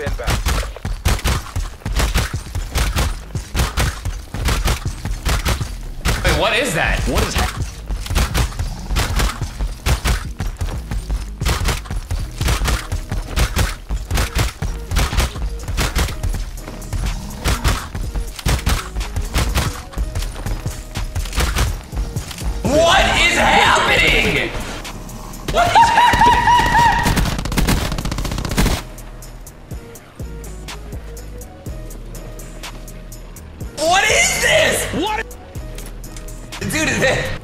Inbound. Wait, what is that? What is happening? What is happening? What is What? Dude, is it?